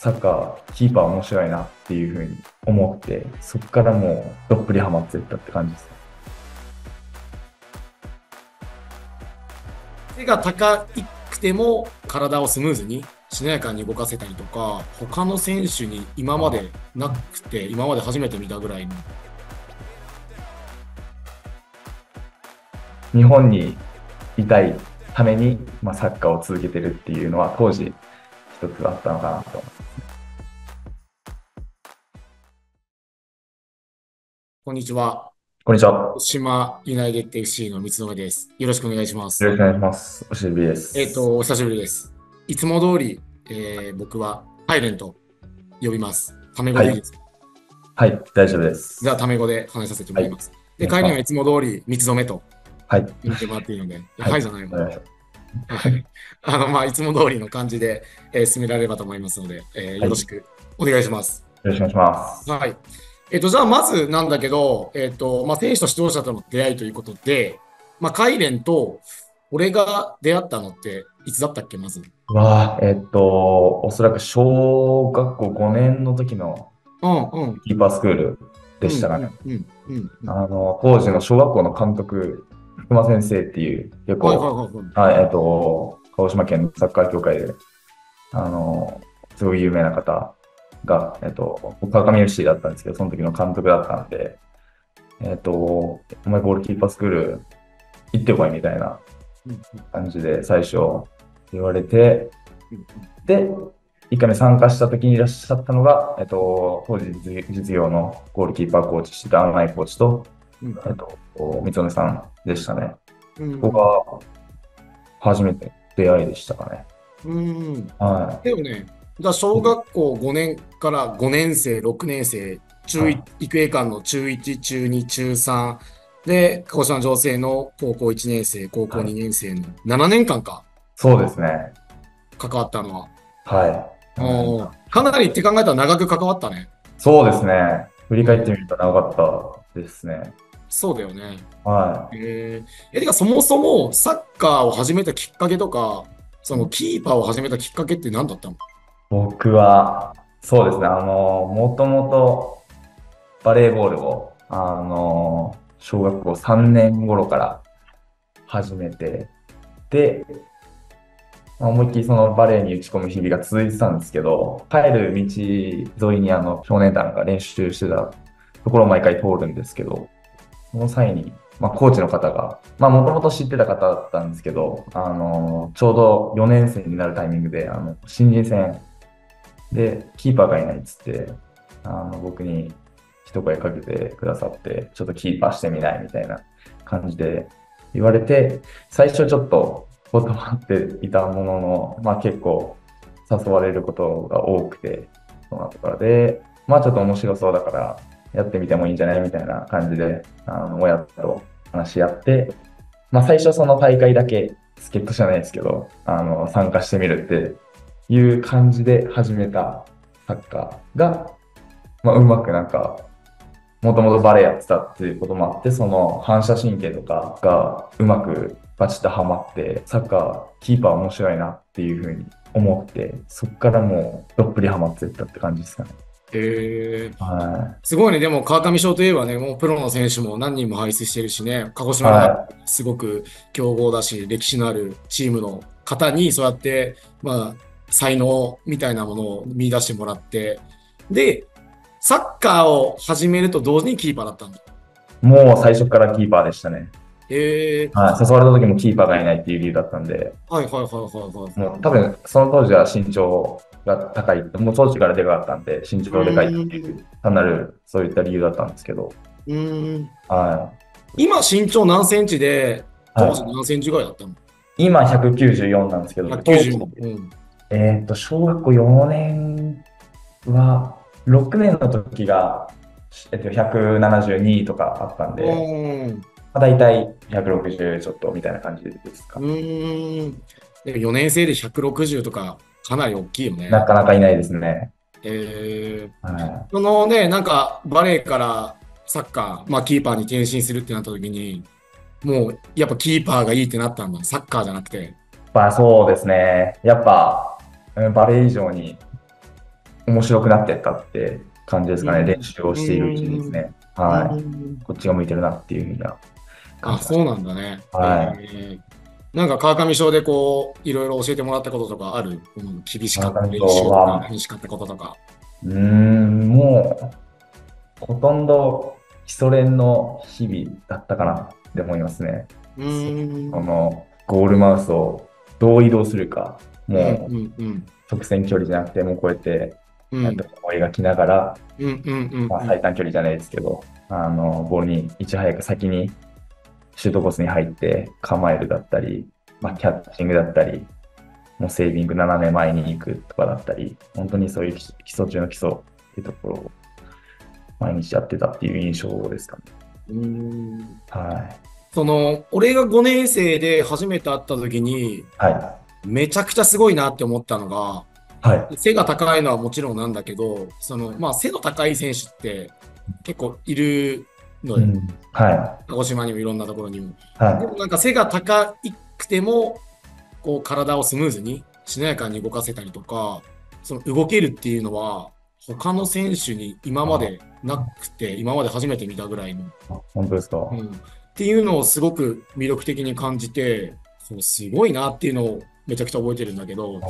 サッカー、キーパー面白いなっていうふうに思って、そこからもうどっぷりハマっていったって感じです。背が高くても体をスムーズにしなやかに動かせたりとか、他の選手に今までなくて、今まで初めて見たぐらいの。日本にいたいために、まあ、サッカーを続けてるっていうのは当時一つあったのかなと思います。こんにちは。こんにちは。徳島ユナイテッド FC の三つです。よろしくお願いします。よろしくお願いします。おしぶりです。えっ、と、お久しぶりです。いつも通り、えー僕はハイレンと呼びます。タメ語でいいですか、はい、大丈夫です。じゃあ、タメ語で話させてもらいます。で、はいカイレンはいつも通り三つ染めとはい。言ってもらっていいので、はい、はいはいじゃないもん。はい。あの、まあ、いつも通りの感じで、えー進められればと思いますので、えーよろしくお願いします。よろしくお願いします。はい。えっ、と、じゃあ、まずなんだけど、えっ、と、まあ、選手と指導者との出会いということで、まあ、カイレンと俺が出会ったのって、いつだったっけ、まず？わあ、えっと、おそらく小学校5年の時のうん、うん。キーパースクールでしたかね。うん、うん、うん。うんあの、当時の小学校の監督、福間先生っていう、結構、はいはいはいはい。はい、えっと、鹿児島県のサッカー協会で、あの、すごい有名な方が、えっと、僕川上 FC だったんですけど、その時の監督だったんで、えっと、お前ゴールキーパースクール行ってこいみたいなうん感じで最初言われて、うんで、1回目参加した時にいらっしゃったのが、えっと、当時実実業のゴールキーパーコーチしてた案内コーチと、うんえっと、三つさんでしたね。うんここが初めて出会いでしたかね。うん。はだよね。だ小学校5年から5年生、6年生、中はい1、育英館の中1、中2、中3、で、鹿児島女性の高校1年生、高校2年生の7年間か、い。そうですね。関わったのは。はい。おーかなりって考えたら長く関わったね。そうですね。振り返ってみると長かったですね。そうだよね。はえー、え、てかそもそもサッカーを始めたきっかけとか、そのキーパーを始めたきっかけって何だったの？い。僕は、そうですね。あの、もともとバレーボールを、あの、小学校3年頃から始めて、で、思いっきりそのバレーに打ち込む日々が続いてたんですけど、帰る道沿いにあの少年団が練習してたところを毎回通るんですけど、その際に、まあ、コーチの方が、まあ、もともと知ってた方だったんですけど、あの、ちょうど4年生になるタイミングで、あの、新人戦で、キーパーがいないっつって、あの、僕に一声かけてくださって、ちょっとキーパーしてみないみたいな感じで言われて、最初ちょっと断っていたものの、まあ結構誘われることが多くて、その後からで、まあちょっと面白そうだからやってみてもいいんじゃないみたいな感じで、あの、親と話し合って、まあ最初その大会だけ、助っ人じゃないですけど、あの、参加してみるっていう感じで始めたサッカーが、まあうまくなんか、もともとバレエやってたっていうこともあって、その反射神経とかがうまくバチッとハマって、サッカー、キーパー面白いなっていうふうに思って、そこからもうどっぷりハマっていったって感じですかね。えー、はすごいね。でも川上翔といえばね、もうプロの選手も何人も輩出してるしね、鹿児い。島のはすごく強豪だし、歴史のあるチームの方に、そうやって、まあ、才能みたいなものを見出してもらって、で、サッカーを始めると同時にキーパーだったんだ。い。もう最初からキーパーでしたね。へえはい。誘われた時もキーパーがいないっていう理由だったんで、はいはいはいはいはい。もう多分その当時は身長が高い、もう当時からでかかったんで、身長でかいっていう、単なるそういった理由だったんですけど、うーん。は今身長何センチで、い。は当時何センチぐらいだったの？い、今194なんですけど、当時 ?190。うん。えーっと、小学校4年は、6年の時が、えっと、172とかあったんで、まうんあ、大体160ちょっとみたいな感じですかう。ーん。でも4年生で160とか、かなり大きいよね。なかなかいないですね。えー、はそのね、なんかバレーからサッカー、まあキーパーに転身するってなった時に、もうやっぱキーパーがいいってなったんだ。サッカーじゃなくて。い。まあそうですね。やっぱ、うんバレー以上に面白くなってったって感じですかね。うん練習をしているうちにですね。はい。うんこっちが向いてるなっていうふうには感あ、そうなんだね。はいえーなんか川上賞でこう、いろいろ教えてもらったこととかある？この厳しかった練習とか、厳しかったこととか。うーん、もう、ほとんど基礎練の日々だったかなって思いますね。うーん。このゴールマウスをどう移動するか、うんもう直線距離じゃなくて、もうこうやって、うん。なんとかこう描きながら、まあ、最短距離じゃないですけど、あの、ボールにいち早く先にシュートコースに入って構えるだったり、まあ、キャッチングだったり、もうセービング斜め前に行くとかだったり、本当にそういう基基礎中の基礎っていうところを毎日やってたっていう印象ですかね。うーん。はい。その、俺が5年生で初めて会った時に、はめちゃくちゃすごいなって思ったのが、い。はい。背が高いのはもちろんなんだけど、その、まあ、背の高い選手って結構いるのよ。うん、は鹿児島にもいろんなところにも。い。はでもなんか背が高くても、こう体をスムーズにしなやかに動かせたりとか、その動けるっていうのは、他の選手に今までなくて、今まで初めて見たぐらいの、い。本当ですか？うん、っていうのをすごく魅力的に感じて、すごいなっていうのをめちゃくちゃ覚えてるんだけど。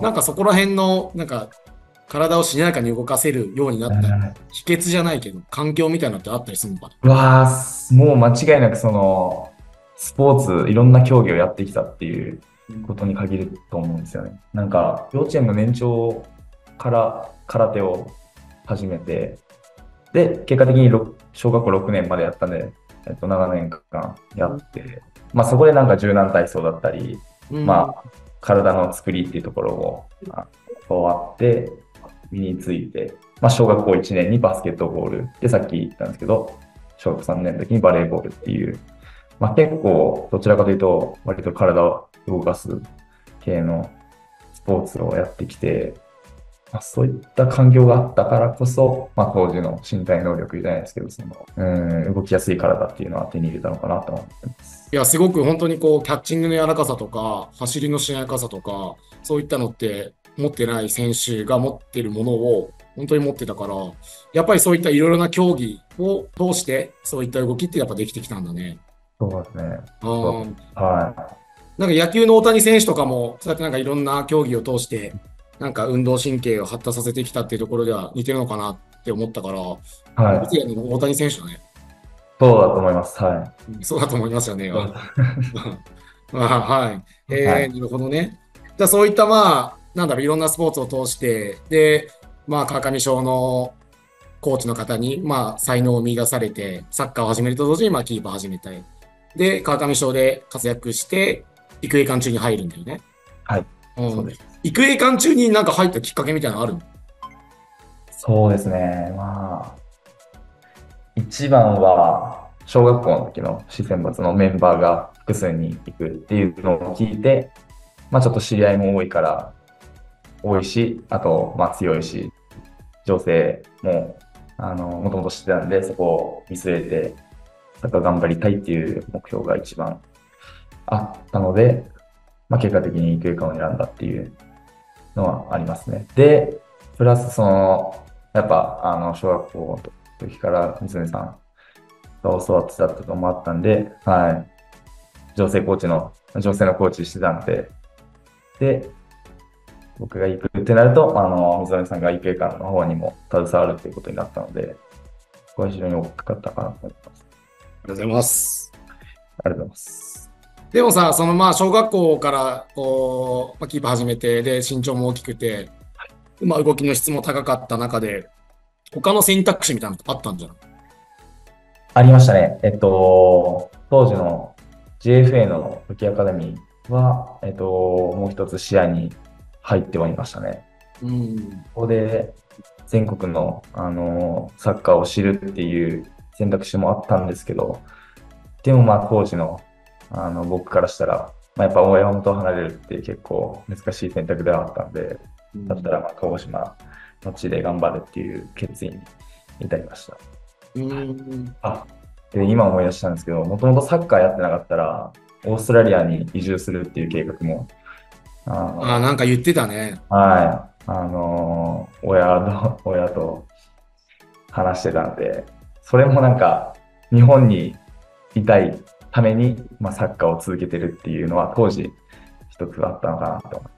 なんかそこら辺の、なんか体をしなやかに動かせるようになったはい秘訣じゃないけど、環境みたいなのってあったりするのかうわあ、すもう間違いなくその、スポーツ、いろんな競技をやってきたっていうなことに限ると思うんですよね。なんか、幼稚園の年長から空手を始めて、で、結果的にろ小学校6年までやったんで、えっと、7年間やって、まあそこでなんか柔軟体操だったり、うんまあ、体の作りっていうところをあ教わって、身について、まあ、小学校1年にバスケットボール、で、さっき言ったんですけど、小学3年の時にバレーボールっていう、まあ、結構、どちらかというと、割と体を動かす系のスポーツをやってきて、まあ、そういった環境があったからこそ、まあ、当時の身体能力じゃないですけど、その、うん、動きやすい体っていうのは手に入れたのかなと思ってます。いや、すごく本当にこう、キャッチングの柔らかさとか、走りのしなやかさとか、そういったのって持ってない選手が持ってるものを本当に持ってたから、やっぱりそういったいろいろな競技を通して、そういった動きってやっぱできてきたんだね。そうですね。はなんか野球の大谷選手とかも、そうやってなんかいろんな競技を通して、なんか運動神経を発達させてきたっていうところでは似てるのかなって思ったから、い。はい。大谷選手だね。そうだと思います。はそうだと思いますよね。い。あはい。えーはいなるほどね。じゃあそういったまあ、なんだろう、いろんなスポーツを通して、で、まあ、川上賞のコーチの方に、まあ、才能を見出されて、サッカーを始めると同時に、まあ、キーパー始めたい。で、川上賞で活躍して、育英館中に入るんだよね。はい。うん、そうです。育英館中になんか入ったきっかけみたいなのあるの？そうですね。まあ、一番は、小学校の時の市選抜のメンバーが複数人行くっていうのを聞いて、まあちょっと知り合いも多いから、多いし、あと、まあ強いし、女性も、あの、もともと知ってたんで、そこを見据えて、サッカー頑張りたいっていう目標が一番あったので、まあ結果的に育英館を選んだっていうのはありますね。で、プラスその、やっぱ、あの、小学校の時から娘さんが教わってたともあったんで、はい。女性コーチの、女性のコーチしてたんで、で、僕が行くってなると、あの、水上さんが育英館の方にも携わるっていうことになったので、ここは非常に大きかったかなと思います。ありがとうございます。ありがとうございます。でもさ、そのまあ小学校からこう、まあ、キーパー始めて、で、身長も大きくて、まあ動きの質も高かった中で、他の選択肢みたいなのあったんじゃない？ありましたね。えっと、当時の JFA の武器アカデミーは、えっと、もう一つ視野に入ってはいましたね。うん。ここで全国の、あのサッカーを知るっていう選択肢もあったんですけど、でもまあ当時のあの僕からしたら、まあ、やっぱ親元を離れるって結構難しい選択ではあったんで、だったらまあ鹿児島の地で頑張るっていう決意に至りました。うん。あで今思い出したんですけど、もともとサッカーやってなかったら、オーストラリアに移住するっていう計画も、あのああ、なんか言ってたね。はい、あのー親と、親と話してたんで、それもなんか、日本にいたいために、まあ、サッカーを続けてるっていうのは、当時、一つあったのかなと思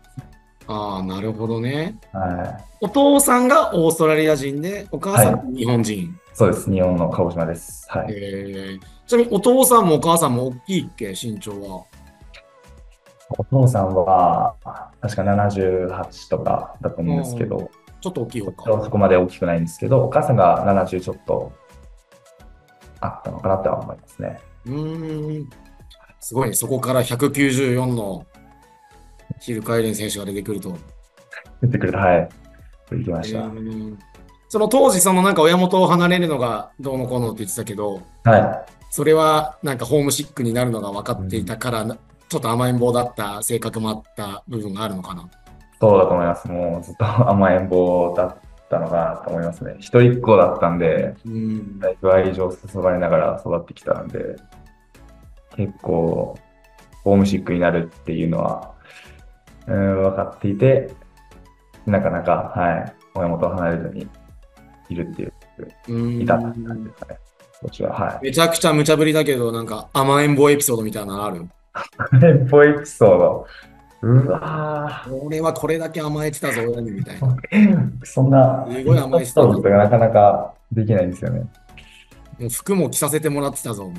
ああ、なるほどね。う。はお父さんがオーストラリア人で、お母さんが日本人。い。そうです。日本の鹿児島です。はい。えーちなみにお父さんもお母さんも大きいっけ、身長は？お父さんは、確か78とかだと思うんですけど、ちょっと大きい方そか。こまで大きくないんですけど、お母さんが70ちょっとあったのかなとは思いますね。うーん。すごいね。そこから194のヒル・カイレン選手が出てくると。出てくると、はい。行きました。その当時、そのなんか親元を離れるのがどうのこうのって言ってたけど、はい。それはなんかホームシックになるのが分かっていたから、なちょっと甘えん坊だった性格もあった部分があるのかな。そうだと思います。もうずっと甘えん坊だったのかなと思いますね。一人っ子だったんで、うん。だいぶ愛情を注がれながら育ってきたんで、結構、ホームシックになるっていうのは、うん、分かっていて、なかなか、はい、親元を離れずにいるっていう、うんいたって感じですかね。こっちは、はい。めちゃくちゃ無茶ぶりだけど、なんか甘えん坊エピソードみたいなのある甘えん坊エピソード。うわ俺はこれだけ甘えてたぞ、親にみたいな。ー そんな、すごい甘いエピソードとかなかなかできないんですよね。もう服も着させてもらってたぞ、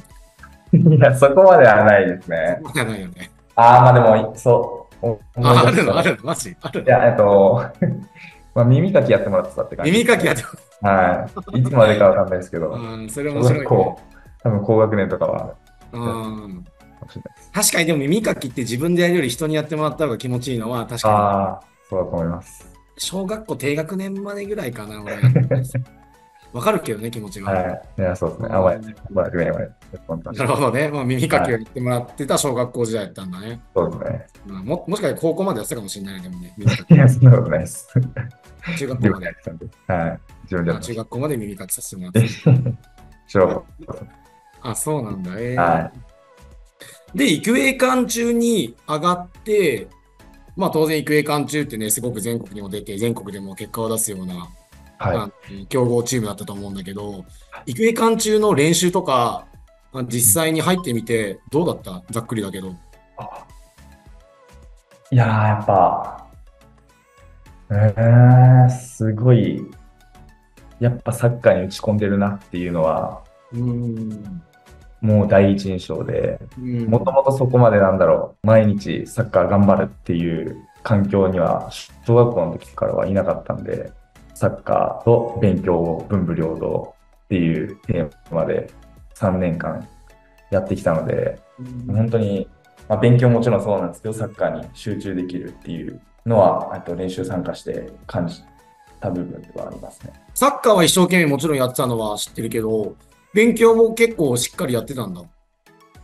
い いや、そこまではないですな。ね。そうじゃないよね。ああ、まあでも、そう。あ、あるのあるのマジあるいや、えっと、まあ、耳かきやってもらってたって感じ。耳かきやってはい。いつまでかわかんないですけど、うん、それ小面白い、ね多分高学年とかは、うん。かもしれないです。確かにでも耳かきって自分でやるより人にやってもらった方が気持ちいいのは確かああ、そうだと思います。に小学校低学年までぐらいかな、俺。わかるけどね、気持ちが。はい。いや、そうですね。甘い。甘い、ごめん、ごめん。なるほどね。まあ、耳かきをやってもらってた小学校時代だったんだね。そうですね。まあももしかして高校までやってたかもしれないね、でもね。いや、そんなことないです。き中学校までやってたんで。はい。自分で中学校まで耳かきさせてもらって あ、そうなんだ。えーはで、育英館中に上がって、まあ当然育英館中ってね、すごく全国にも出て、全国でも結果を出すような、はい。まあ強豪チームだったと思うんだけど、育英館中の練習とか、まあ実際に入ってみて、どうだった？ざっくりだけど。いやー、やっぱ、えー、すごい、やっぱサッカーに打ち込んでるなっていうのは、うん。もう第一印象で、うんもともとそこまでなんだろう、毎日サッカー頑張るっていう環境には、小学校の時からはいなかったんで、サッカーと勉強を文武両道っていうテーマで3年間やってきたので、本当に、まあ、勉強もちろんそうなんですけど、サッカーに集中できるっていうのは、あと練習参加して感じた部分ではありますね。サッカーは一生懸命もちろんやってたのは知ってるけど、勉強も結構しっかりやってたんだ。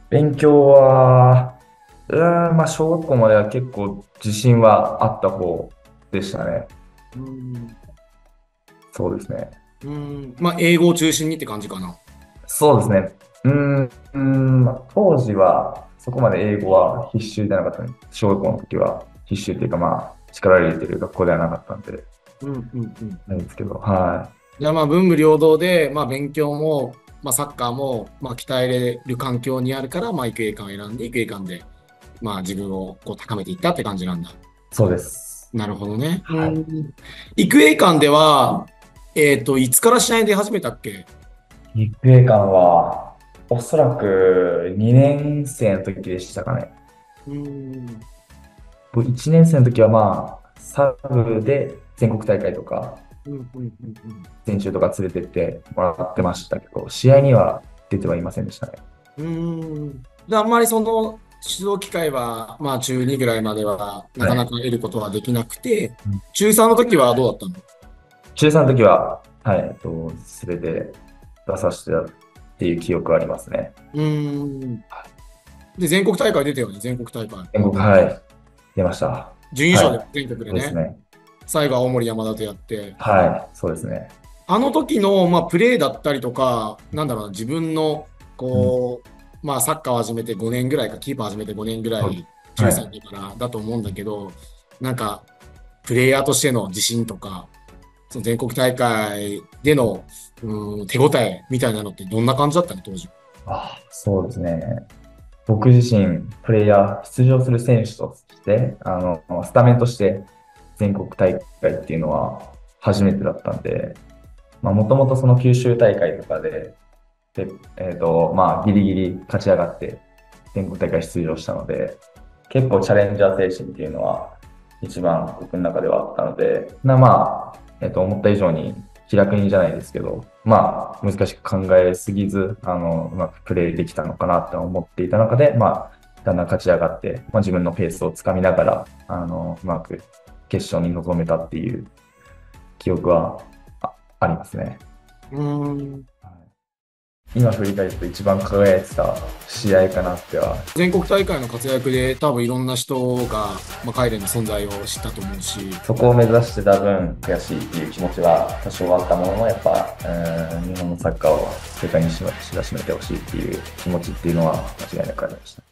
勉強は、うーん、まあ、小学校までは結構自信はあった方でしたね。うん。そうですね。うん。まあ英語を中心にって感じかな。そうですね。うーん、うーんまあ当時はそこまで英語は必修じゃなかったんで、小学校の時は必修っていうか、まあ、力を入れてる学校ではなかったんで、うんうんうん。なんですけど、はじゃあまあ文武両道で、まあ勉強も、まあサッカーも、まあ鍛えれる環境にあるから、まあ育英館を選んで、育英館で、まあ自分をこう高めていったって感じなんだ。い。そうです。なるほどね。はいうん育英館では、えっ、と、いつから試合に出始めたっけ？育英館は、おそらく2年生の時でしたかね。うん。1年生の時はまあ、サブで全国大会とか、うんうんうん練習とか連れてってもらってましたけど、試合には出てはいませんでしたね。うん。うん。で、あんまりその、指導機会は、まあ中2ぐらいまでは、なかなか得ることはできなくて、うん中3の時はどうだったの？中3の時は、はい、えっと、すべて出させてたっていう記憶はありますね。うーん。で、全国大会出たよね、全国大会。全国、はい、出ました。準優勝では全国でね。そうですね。最後は青森山田とやって。はい、そうですね。あの時の、まあ、プレーだったりとか、なんだろうな、自分の、こう、まあ、サッカーを始めて5年ぐらいか、キーパー始めて5年ぐら、はいい中3だからだと思うんだけど、なんか、プレイヤーとしての自信とか、その全国大会での、うん、手応えみたいなのってどんな感じだったの当時？あそうですね。僕自身、プレイヤー、出場する選手として、あの、スタメンとして全国大会っていうのは初めてだったんで、もともとその九州大会とかで、で、えっ、と、まあ、ギリギリ勝ち上がって全国大会出場したので、結構チャレンジャー精神っていうのは一番僕の中ではあったので、なまあ、えっ、と、思った以上に気楽にじゃないですけど、まあ、難しく考えすぎず、あの、うまくプレイできたのかなと思っていた中で、まあ、だんだん勝ち上がって、まあ、自分のペースをつかみながら、あの、うまく決勝に臨めたっていう記憶はあありますね。うん。今振り返ると一番輝いてた試合かなっては、全国大会の活躍で多分いろんな人が、まあ、カイレンの存在を知ったと思うし、そこを目指してた分悔しいっていう気持ちは多少あったものの、やっぱ、うん日本のサッカーを世界に知らしめてほしいっていう気持ちっていうのは間違いなくありました。